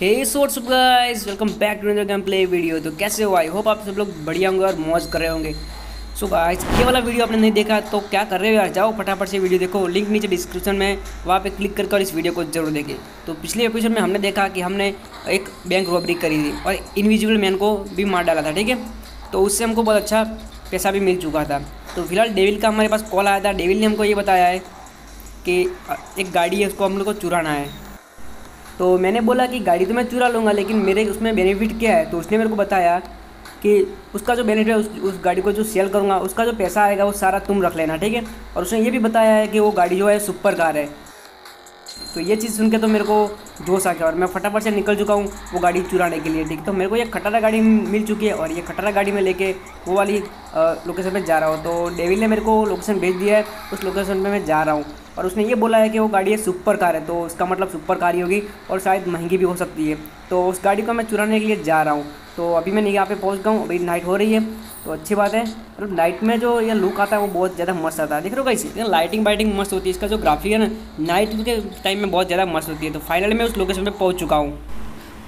Hey source guys welcome back to game play video तो कैसे हो? आई होप आप सब लोग बढ़िया होंगे और मौज कर रहे होंगे। सो गाइस ये वाला वीडियो आपने नहीं देखा तो क्या कर रहे हो यार? जाओ फटाफट से वीडियो देखो। लिंक नीचे डिस्क्रिप्शन में वहाँ पे क्लिक करके और इस वीडियो को ज़रूर देखें। तो पिछले एपिसोड में हमने देखा कि हमने एक बैंक रॉबरी करी थी और इनविजिबल मैन को भी मार डाला था, ठीक है? तो उससे हमको बहुत अच्छा पैसा भी मिल चुका था। तो फ़िलहाल डेविल का हमारे पास कॉल आया था। डेविल ने हमको ये बताया है कि एक गाड़ी है, उसको हम लोग को चुराना है। तो मैंने बोला कि गाड़ी तो मैं चुरा लूँगा, लेकिन मेरे उसमें बेनिफिट क्या है? तो उसने मेरे को बताया कि उसका जो बेनिफिट है, उस उस गाड़ी को जो सेल करूँगा, उसका जो पैसा आएगा, वो सारा तुम रख लेना, ठीक है? और उसने ये भी बताया है कि वो गाड़ी जो है सुपर कार है। तो ये चीज़ सुन के तो मेरे को जोश आ गया और मैं फटाफट से निकल चुका हूँ वो गाड़ी चुराने के लिए। ठीक तो मेरे को ये खटारा गाड़ी मिल चुकी है और ये खटारा गाड़ी में लेके वो वाली लोकेशन पे जा रहा हूँ। तो डेविल ने मेरे को लोकेशन भेज दिया है, उस लोकेशन पे मैं जा रहा हूँ। और उसने ये बोला है कि वो गाड़ी है सुपर कार है तो उसका मतलब सुपर कार ही होगी और शायद महँगी भी हो सकती है। तो उस गाड़ी को मैं चुराने के लिए जा रहा हूँ। तो अभी मैं यहाँ पे पहुँच गया हूँ, अभी नाइट हो रही है तो अच्छी बात है। मतलब नाइट में जो ये लुक आता है, वो बहुत ज़्यादा मस्त आता है। देख रहे हो कैसे लाइटिंग वाइटिंग मस्त होती है। इसका जो ग्राफिक है ना नाइट के टाइम में बहुत ज़्यादा मस्त होती है। तो फाइनली मैं उस लोकेशन पर पहुँच चुका हूँ।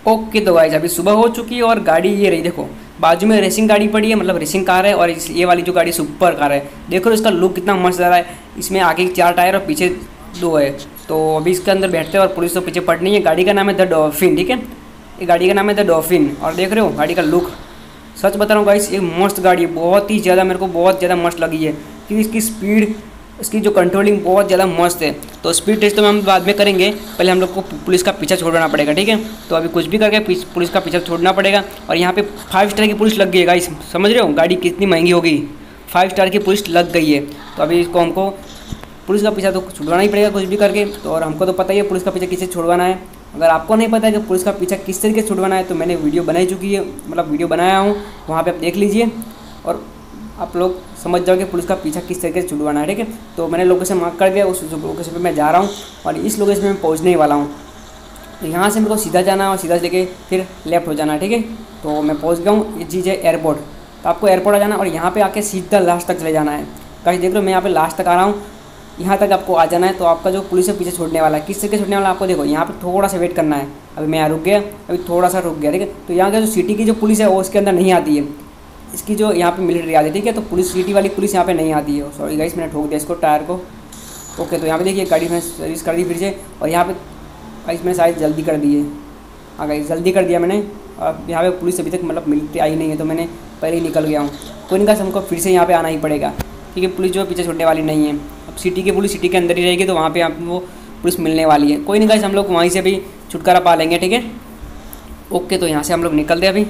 ओके तो गाइज़ अभी सुबह हो चुकी है और गाड़ी ये रही, देखो, बाजू में रेसिंग गाड़ी पड़ी है मतलब रेसिंग कार है और ये वाली जो गाड़ी सुपर कार है, देखो इसका लुक कितना मस्त आ रहा है। इसमें आगे चार टायर और पीछे दो है। तो अभी इसके अंदर बैठते हैं और पुलिस तो पीछे पड़नी है। गाड़ी का नाम है द डॉल्फिन, ठीक है? ये गाड़ी का नाम है द डॉल्फिन। और देख रहे हो, गाड़ी का लुक। सच बता रहा हूँ गाइस ये मस्त गाड़ी है। बहुत ही ज़्यादा मेरे को बहुत ज़्यादा मस्त लगी है। क्योंकि इसकी स्पीड इसकी जो कंट्रोलिंग बहुत ज़्यादा मस्त है। तो स्पीड टेस्ट तो हम बाद में करेंगे। पहले हम लोग को पुलिस का पीछा छोड़ना पड़ेगा, ठीक है? तो अभी कुछ भी करके पुलिस का पीछा छोड़ना पड़ेगा। और यहाँ पे फाइव स्टार की पुलिस लग गई है गाइस समझ रहे हो? गाड़ी कितनी महँगी होगी फाइव स्टार की पुलिस लग गई है। तो अभी इसको हमको पुलिस का पीछा तो छुड़वाना ही पड़ेगा कुछ भी करके। तो और हमको तो पता ही है पुलिस का पीछा किसे छुड़वाना है। अगर आपको नहीं पता है कि पुलिस का पीछा किस तरीके से छुड़वाना है तो मैंने वीडियो बनाई चुकी है मतलब वीडियो बनाया हूँ, वहाँ पर आप देख लीजिए। और आप लोग समझ जाओ कि पुलिस का पीछा किस तरीके से छुड़वाना है, ठीक है? तो मैंने लोकेशन मार्क कर दिया, उस लोकेशन पर मैं जा रहा हूँ और इस लोकेशन में मैं पहुँचने वाला हूँ। तो यहाँ से मेरे को सीधा जाना है और सीधा लेके फिर लेफ़्ट हो जाना है, ठीक है? तो मैं पहुँच गया हूँ, ये चीज़ है एयरपोर्ट। तो आपको एयरपोर्ट आ जाना और यहाँ पे आके सीधा लास्ट तक चले जाना है। कहीं देख लो, मैं यहाँ पे लास्ट तक आ रहा हूँ। यहाँ तक आपको आ जाना है तो आपका जो पुलिस है पीछे छोड़ने वाला है। किस तरीके छोड़ने वाला आपको देखो, यहाँ पर थोड़ा सा वेट करना है। अभी मैं यहाँ रुक गया, अभी थोड़ा सा रुक गया, ठीक है? तो यहाँ का जो सिटी की जो पुलिस है, वो उसके अंदर नहीं आती है। इसकी जो यहाँ पे मिलिट्री आती है, ठीक है? तो पुलिस सिटी वाली पुलिस यहाँ पे नहीं आती है। सॉरी गाइस मैंने ठोक दिया इसको, टायर को। ओके तो यहाँ पे देखिए, गाड़ी मैंने सर्विस कर दी फिर से, और यहाँ पे गाइस मैंने शायद जल्दी कर दी है। हाँ गाइस जल्दी कर दिया मैंने। और यहाँ पे पुलिस अभी तक मतलब मिलिट्री आई नहीं है तो मैंने पहले ही निकल गया हूँ। तो इनका हमको फिर से यहाँ पर आना ही पड़ेगा। ठीक है, पुलिस जो पीछे छोड़ने वाली नहीं है। सिटी की पुलिस सिटी के अंदर ही रहेगी तो वहाँ पे आपको पुलिस मिलने वाली है। कोई नहीं गाइस हम लोग वहीं से भी छुटकारा पा लेंगे, ठीक है? ओके तो यहाँ से हम लोग निकलते अभी।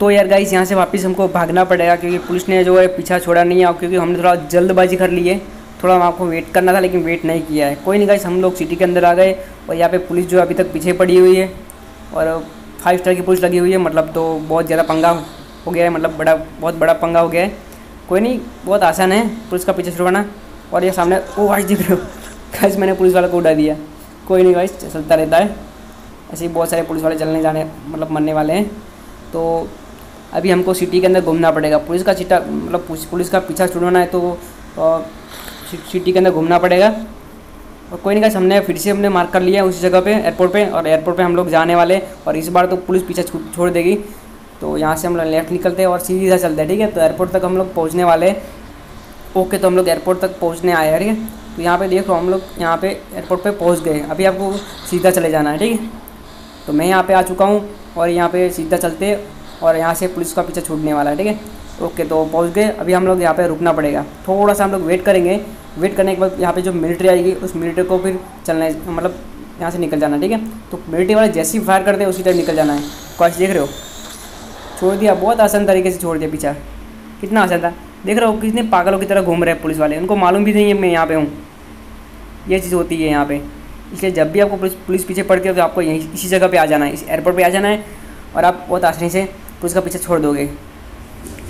तो यार गाइस यहाँ से वापस हमको भागना पड़ेगा, क्योंकि पुलिस ने जो है पीछा छोड़ा नहीं है क्योंकि हमने थोड़ा जल्दबाजी कर ली है। थोड़ा हम आपको वेट करना था, लेकिन वेट नहीं किया है। कोई नहीं गाइस हम लोग सिटी के अंदर आ गए, और यहाँ पे पुलिस जो अभी तक पीछे पड़ी हुई है, और फाइव स्टार की पुलिस लगी हुई है मतलब तो बहुत ज़्यादा पंगा हो गया है मतलब बड़ा, बहुत बड़ा पंगा हो गया है। कोई नहीं, बहुत आसान है पुलिस का पीछे छुड़वाना। और ये सामने ओ वाइस दिख। रहे हो गाइस मैंने पुलिस वाले को उड़ा दिया। कोई नहीं गाइस चलता रहता है। ऐसे ही बहुत सारे पुलिस वाले चलने जाने मतलब मरने वाले हैं। तो अभी हमको सिटी के अंदर घूमना पड़ेगा। पुलिस का चिट्टा मतलब पुलिस का पीछा छुड़वाना है तो सिटी के अंदर घूमना पड़ेगा। और कोई नहीं कहा हमने फिर से हमने मार्क कर लिया उसी जगह पे एयरपोर्ट पे। और एयरपोर्ट पे हम लोग जाने वाले और इस बार तो पुलिस पीछा छोड़ देगी। तो यहाँ से हम लोग लेफ़्ट निकलते हैं और सीधा चलते हैं, ठीक है? तो एयरपोर्ट तक हम लोग पहुँचने वाले ओके तो हम लोग एयरपोर्ट तक पहुँचने आए हैं है? तो यहाँ पे देखो, हम लोग यहाँ पे एयरपोर्ट पे पहुँच गए अभी आपको सीधा चले जाना है, ठीक है? तो मैं यहाँ पे आ चुका हूँ और यहाँ पे सीधा चलते और यहाँ से पुलिस का पीछा छूटने वाला है, ठीक है? ओके तो पहुँच गए। अभी हम लोग यहाँ पे रुकना पड़ेगा। थोड़ा सा हम लोग वेट करेंगे। वेट करने के बाद यहाँ पे जो मिलिट्री आएगी, उस मिलिट्री को फिर चलना है मतलब यहाँ से निकल जाना ठीक है? तो मिलिट्री वाले जैसे ही फायर करते हैं, उसी टाइम निकल जाना है। क्वेश्चन देख रहे हो? छोड़ दिया, बहुत आसान तरीके से छोड़ दिया पीछा। कितना आसान था? देख रहे हो कितने पागलों की तरह घूम रहे हैं पुलिस वाले। उनको मालूम भी नहीं है मैं यहाँ पे हूँ। ये चीज़ होती है यहाँ पे। इसलिए जब भी आपको पुलिस पुलिस पीछे पड़ती है तो आपको यहीं, इसी जगह पे आ जाना है। इस एयरपोर्ट पे आ जाना है और आप बहुत आसानी से पुलिस का पीछे छोड़ दोगे।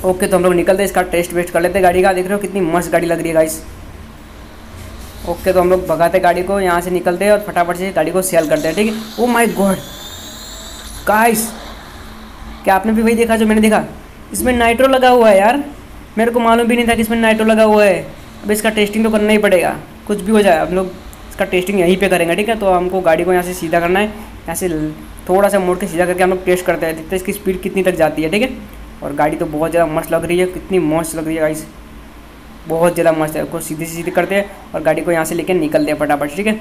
ओके तो हम लोग निकलते हैं। इसका टेस्ट वेस्ट कर लेते हैं गाड़ी का। देख रहे हो कितनी मस्त गाड़ी लग रही है गाइस ओके तो हम लोग भगाते गाड़ी को, यहाँ से निकलते हैं और फटाफट से गाड़ी को सेल करते हैं, ठीक है? ओ माई गॉड गाइस क्या आपने भी वही देखा जो मैंने देखा? इसमें नाइट्रो लगा हुआ है यार। मेरे को मालूम भी नहीं था कि इसमें नाइट्रो लगा हुआ है। अब इसका टेस्टिंग तो करना ही पड़ेगा। कुछ भी हो जाए, हम लोग इसका टेस्टिंग यहीं पे करेंगे, ठीक है? तो हमको गाड़ी को यहाँ से सीधा करना है। यहाँ से थोड़ा सा मोड़ के सीधा करके हम लोग टेस्ट करते हैं, देखते हैं इसकी स्पीड कितनी तक जाती है, ठीक है? और गाड़ी तो बहुत ज़्यादा मस्त लग रही है, कितनी मस्त लग रही है गाइस बहुत ज़्यादा मस्त है, उसको सीधे सीधी करते हैं और गाड़ी को यहाँ से लेकर निकलते हैं फटाफट, ठीक है?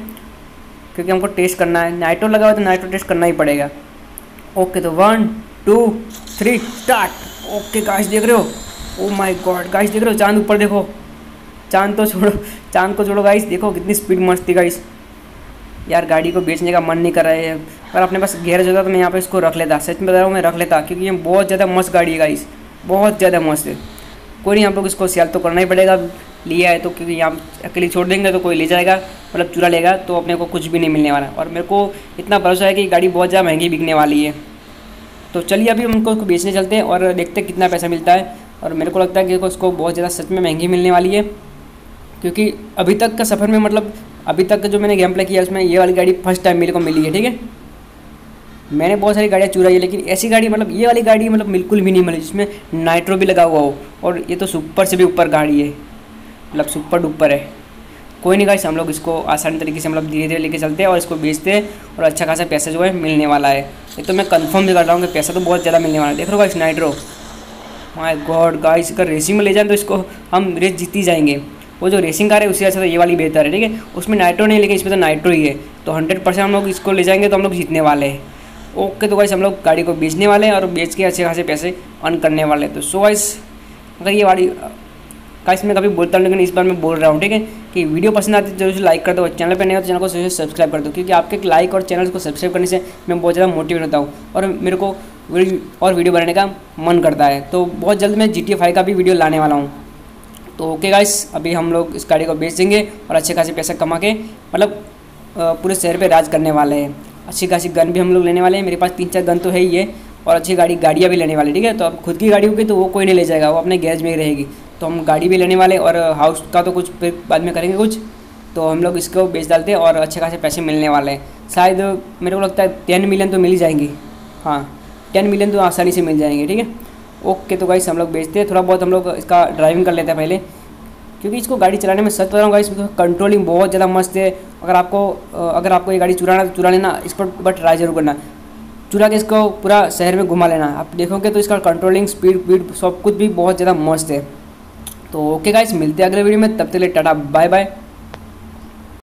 क्योंकि हमको टेस्ट करना है। नाइट्रो लगा हुआ तो नाइट्रो टेस्ट करना ही पड़ेगा। ओके तो one two three start okay guys देख रहे हो? ओ माय गॉड गाइस देख रहे हो, चाँद ऊपर देखो। चाँद तो छोड़ो, चाँद को छोड़ो गाइस देखो कितनी स्पीड मस्त थी गाइस यार, गाड़ी को बेचने का मन नहीं कर रहा है। पर अपने पास गैरेज होता तो मैं यहाँ पे इसको रख लेता। सच में बता रहा हूँ, मैं रख लेता, क्योंकि ये बहुत ज़्यादा मस्त गाड़ी है गाइस बहुत ज़्यादा मस्त है। कोई नहीं हम लोग इसको सेल तो करना ही पड़ेगा। लिया है तो क्योंकि यहाँ अकेले छोड़ देंगे तो कोई ले जाएगा मतलब चुरा लेगा तो अपने को कुछ भी नहीं मिलने वाला। और मेरे को इतना भरोसा है कि गाड़ी बहुत ज़्यादा महँगी बिकने वाली है। तो चलिए, अभी उनको बेचने चलते हैं और देखते हैं कितना पैसा मिलता है। और मेरे को लगता है कि उसको बहुत ज़्यादा सच में महँगी मिलने वाली है, क्योंकि अभी तक का सफ़र में मतलब अभी तक जो मैंने गेम प्ले किया, उसमें ये वाली गाड़ी फ़र्स्ट टाइम मेरे को मिली है, ठीक है? मैंने बहुत सारी गाड़ियाँ चुराई है, लेकिन ऐसी गाड़ी मतलब ये वाली गाड़ी मतलब बिल्कुल भी नहीं मिली, जिसमें नाइट्रो भी लगा हुआ हो, और ये तो सुपर से भी ऊपर गाड़ी है मतलब सुपर डुपर है। कोई नहीं गाइस हम लोग इसको आसानी तरीके से मतलब धीरे धीरे लेके चलते हैं और इसको बेचते हैं, और अच्छा खासा पैसा जो है मिलने वाला है। ये तो मैं कंफर्म भी कर रहा हूँ कि पैसा तो बहुत ज़्यादा मिलने वाला है। देख लो guys nitro my god guys अगर रेसिंग में ले जाए तो इसको हम रेस जीत ही जाएँगे। वो जो रेसिंग कार है, उससे अच्छा तो ये वाली बेहतर है, ठीक है? उसमें नाइट्रो नहीं लेकिन इसमें तो नाइट्रो ही है। तो हंड्रेड परसेंट हम लोग इसको ले जाएँगे तो हम लोग जीतने वाले हैं। ओके तो गाइस हम लोग गाड़ी को बेचने वाले हैं और बेच के अच्छे खासे पैसे अर्न करने वाले हैं। तो सो वाइस अगर ये वाली गाइस मैं कभी बोलता हूँ, लेकिन इस बार मैं बोल रहा हूँ, ठीक है? कि वीडियो पसंद आती है ज़रूर से लाइक कर दो। चैनल पर नहीं हो तो चैनल को सब्सक्राइब कर दो, क्योंकि आपके लाइक और चैनल को सब्सक्राइब करने से मैं बहुत ज़्यादा मोटिवेट होता हूँ। और मेरे को और वीडियो बनाने का मन करता है। तो बहुत जल्द मैं जी टी का भी वीडियो लाने वाला हूँ। तो ओके गाइस अभी हम लोग इस गाड़ी को बेच देंगे और अच्छे खासे पैसा कमा के मतलब पूरे शहर पे राज करने वाले हैं। अच्छी खासी गन भी हम लोग लेने वाले हैं। मेरे पास तीन चार गन तो है ही है और अच्छी गाड़ी, गाड़ियाँ भी लेने वाली, ठीक है? तो अब खुद की गाड़ी होगी तो वो कोई नहीं ले जाएगा, वो अपने गैरेज में ही रहेगी। तो हम गाड़ी भी लेने वाले और हाउस का तो कुछ फिर बाद में करेंगे कुछ। तो हम लोग इसको बेच डालते हैं और अच्छे खासे पैसे मिलने वाले हैं। शायद मेरे को लगता है टेन मिलियन तो मिल ही जाएँगी। हाँ। टेन मिलियन तो आसानी से मिल जाएँगे, ठीक है? ओके तो गाइस हम लोग बेचते हैं। थोड़ा बहुत हम लोग इसका ड्राइविंग कर लेते हैं पहले। क्योंकि इसको गाड़ी चलाने में सच बता रहा हूँ गाइस कंट्रोलिंग बहुत ज़्यादा मस्त है। अगर आपको अगर आपको ये गाड़ी चुराना तो चुरा लेना। इस पर बट ट्राई ज़रूर करना। चुरा के इसको पूरा शहर में घुमा लेना। आप देखोगे तो इसका कंट्रोलिंग स्पीड वीड सब कुछ भी बहुत ज़्यादा मस्त है। तो ओके गाइस मिलते हैं अगले वीडियो में। तब तक ले टाटा बाय बाय